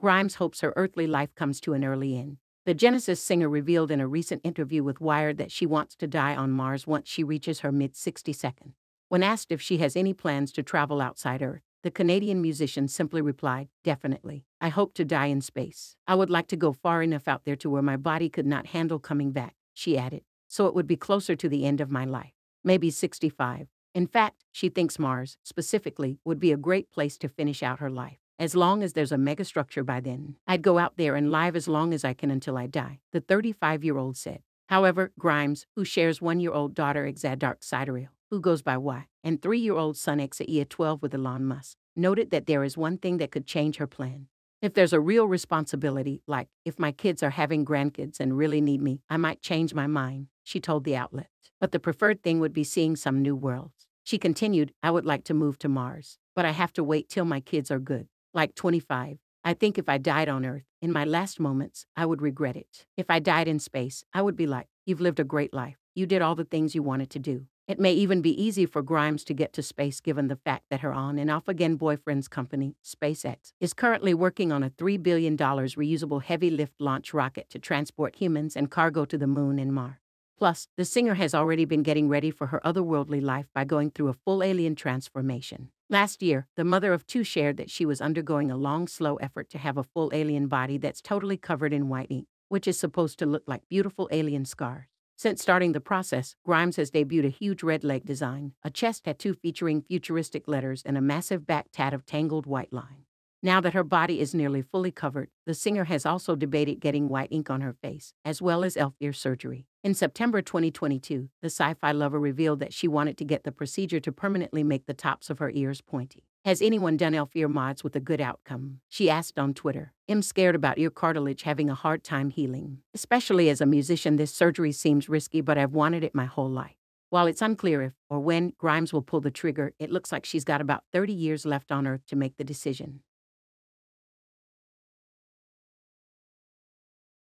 Grimes hopes her earthly life comes to an early end. The Genesis singer revealed in a recent interview with Wired that she wants to die on Mars once she reaches her mid 62nd. When asked if she has any plans to travel outside Earth, the Canadian musician simply replied, Definitely. I hope to die in space. I would like to go far enough out there to where my body could not handle coming back, she added, so it would be closer to the end of my life. Maybe 65. In fact, she thinks Mars, specifically, would be a great place to finish out her life. As long as there's a megastructure by then, I'd go out there and live as long as I can until I die, the 35 year old said. However, Grimes, who shares one year old daughter Exa Dark Sideræl, who goes by Y, and three year old son X Æ A-12 with Elon Musk, noted that there is one thing that could change her plan. If there's a real responsibility, like if my kids are having grandkids and really need me, I might change my mind, she told the outlet. But the preferred thing would be seeing some new worlds. She continued, I would like to move to Mars, but I have to wait till my kids are good like 25. I think if I died on Earth, in my last moments, I would regret it. If I died in space, I would be like, You've lived a great life. You did all the things you wanted to do. It may even be easy for Grimes to get to space given the fact that her on and off again boyfriend's company, SpaceX, is currently working on a $3 billion reusable heavy lift launch rocket to transport humans and cargo to the moon and Mars. Plus, the singer has already been getting ready for her otherworldly life by going through a full alien transformation. Last year, the mother of two shared that she was undergoing a long, slow effort to have a full alien body that's totally covered in white ink, which is supposed to look like beautiful alien scars. Since starting the process, Grimes has debuted a huge red leg design, a chest tattoo featuring futuristic letters, and a massive back tat of tangled white line. Now that her body is nearly fully covered, the singer has also debated getting white ink on her face, as well as elf ear surgery. In September 2022, the sci fi lover revealed that she wanted to get the procedure to permanently make the tops of her ears pointy. Has anyone done elf ear mods with a good outcome? She asked on Twitter. I'm scared about ear cartilage having a hard time healing. Especially as a musician, this surgery seems risky, but I've wanted it my whole life. While it's unclear if or when Grimes will pull the trigger, it looks like she's got about 30 years left on Earth to make the decision.